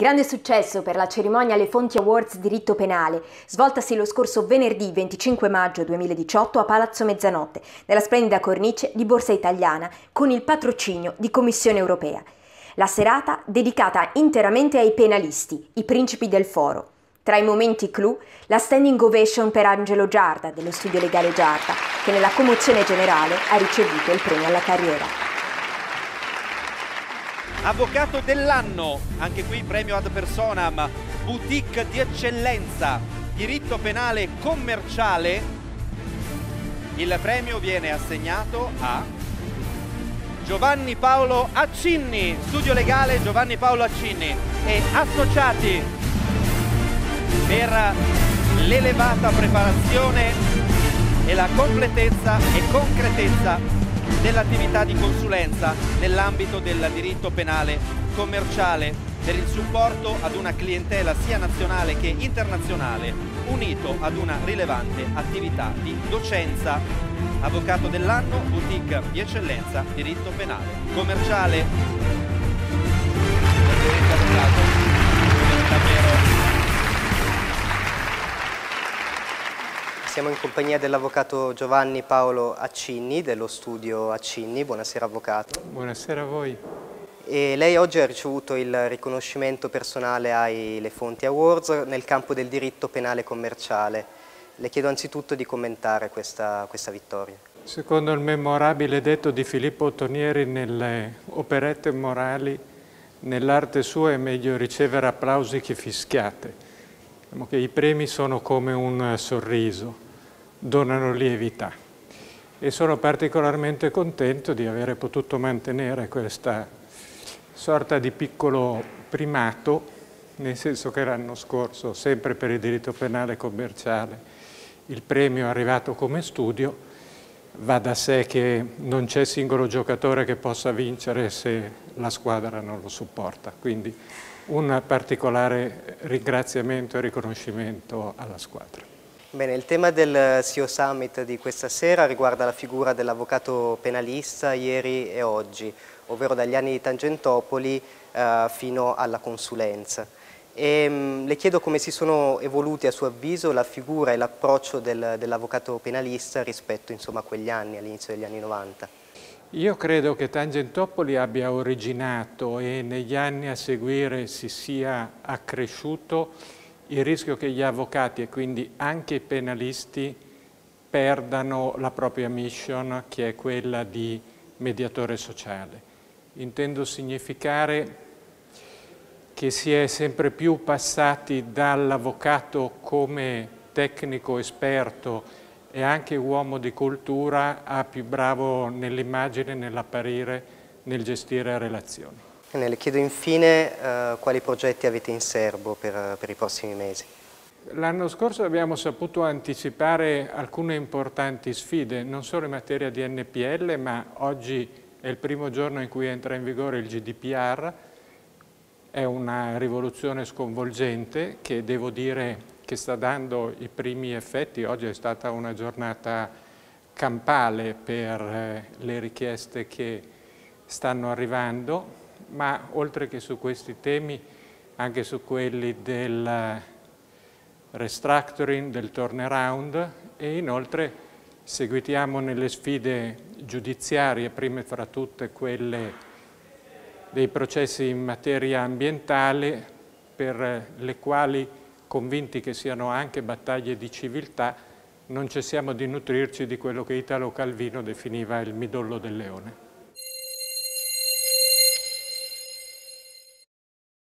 Grande successo per la cerimonia alle Fonti Awards Diritto Penale, svoltasi lo scorso venerdì 25 maggio 2018 a Palazzo Mezzanotte, nella splendida cornice di Borsa Italiana, con il patrocinio di Commissione Europea. La serata dedicata interamente ai penalisti, i principi del foro. Tra i momenti clou, la standing ovation per Angelo Giarda dello studio legale Giarda, che nella commozione generale ha ricevuto il premio alla carriera. Avvocato dell'anno, anche qui premio ad personam, boutique di eccellenza, diritto penale commerciale. Il premio viene assegnato a Giovanni Paolo Accinni, studio legale Giovanni Paolo Accinni e associati per l'elevata preparazione e la completezza e concretezza dell'attività di consulenza nell'ambito del diritto penale commerciale per il supporto ad una clientela sia nazionale che internazionale unito ad una rilevante attività di docenza. Avvocato dell'anno, boutique di eccellenza, diritto penale commerciale. Davvero Siamo in compagnia dell'avvocato Giovanni Paolo Accinni dello studio Accinni. Buonasera avvocato. Buonasera a voi. E lei oggi ha ricevuto il riconoscimento personale ai Le Fonti Awards nel campo del diritto penale commerciale. Le chiedo anzitutto di commentare questa, questa vittoria. Secondo il memorabile detto di Filippo Ottonieri nelle operette morali, nell'arte sua è meglio ricevere applausi che fischiate. Diciamo che I premi sono come un sorriso, donano lievità. E sono particolarmente contento di aver potuto mantenere questa sorta di piccolo primato, nel senso che l'anno scorso, sempre per il diritto penale commerciale, il premio è arrivato come studio, va da sé che non c'è singolo giocatore che possa vincere se la squadra non lo supporta. Quindi un particolare ringraziamento e riconoscimento alla squadra. Bene, il tema del CEO Summit di questa sera riguarda la figura dell'avvocato penalista ieri e oggi, ovvero dagli anni di Tangentopoli eh, fino alla consulenza. E, mh, mm, le chiedo come si sono evoluti a suo avviso la figura e l'approccio del, dell'avvocato penalista rispetto insomma, a quegli anni, all'inizio degli anni 90. Io credo che Tangentopoli abbia originato e negli anni a seguire si sia accresciuto il rischio che gli avvocati e quindi anche i penalisti perdano la propria mission che è quella di mediatore sociale. Intendo significare che si è sempre più passati dall'avvocato come tecnico esperto e anche uomo di cultura a più bravo nell'immagine, nell'apparire, nel gestire relazioni. Le chiedo infine eh, quali progetti avete in serbo per, per i prossimi mesi. L'anno scorso abbiamo saputo anticipare alcune importanti sfide, non solo in materia di NPL, ma oggi è il primo giorno in cui entra in vigore il GDPR, è una rivoluzione sconvolgente che devo dire che sta dando i primi effetti. Oggi è stata una giornata campale per eh, le richieste che stanno arrivando, ma oltre che su questi temi, anche su quelli del restructuring, del turnaround e inoltre seguitiamo nelle sfide giudiziarie, prime fra tutte quelle dei processi in materia ambientale per le quali convinti che siano anche battaglie di civiltà, non cessiamo di nutrirci di quello che Italo Calvino definiva il midollo del leone.